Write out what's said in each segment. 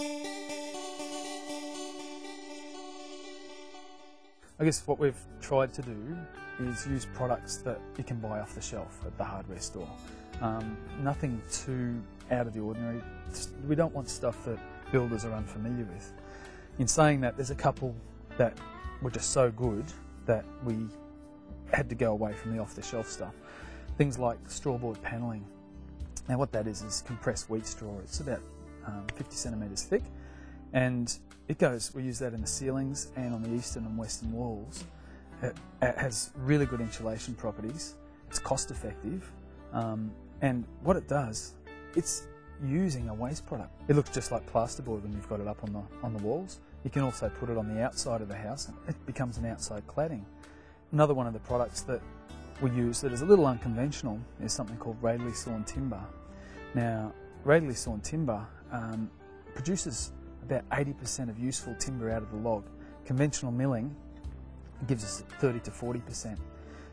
I guess what we've tried to do is use products that you can buy off the shelf at the hardware store. Um, nothing too out of the ordinary. We don't want stuff that builders are unfamiliar with. In saying that, there's a couple that were just so good that we had to go away from the off the shelf stuff. Things like straw board panelling. Now, what that is is compressed wheat straw. It's about um, 50 centimetres thick and it goes, we use that in the ceilings and on the eastern and western walls. It, it has really good insulation properties, it's cost effective, um, and what it does, it's using a waste product. It looks just like plasterboard when you've got it up on the, on the walls. You can also put it on the outside of the house and it becomes an outside cladding. Another one of the products that we use that is a little unconventional is something called radially sawn timber. Now, radially sawn timber um, produces about 80% of useful timber out of the log. Conventional milling gives us 30 to 40%.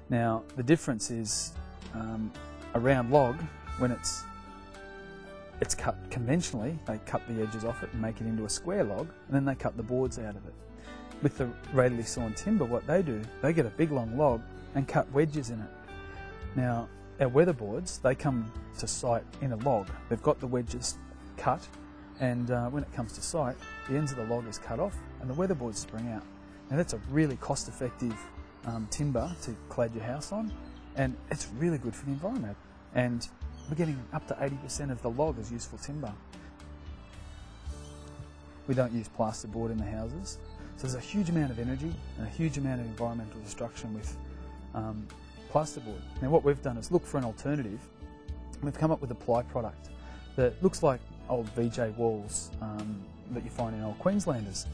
Now, the difference is um, a round log, when it's it's cut conventionally, they cut the edges off it and make it into a square log, and then they cut the boards out of it. With the radially sawn timber, what they do, they get a big long log and cut wedges in it. Now, our weatherboards, they come to site in a log. They've got the wedges cut and uh, when it comes to site, the ends of the log is cut off and the weatherboards spring out. Now that's a really cost-effective um, timber to clad your house on, and it's really good for the environment. And we're getting up to 80% of the log as useful timber. We don't use plasterboard in the houses, so there's a huge amount of energy and a huge amount of environmental destruction with um, plasterboard. Now what we've done is look for an alternative. We've come up with a ply product that looks like old VJ walls um, that you find in old Queenslanders.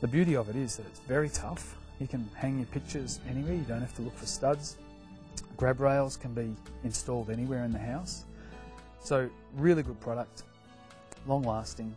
The beauty of it is that it's very tough. You can hang your pictures anywhere, you don't have to look for studs. Grab rails can be installed anywhere in the house. So really good product, long lasting,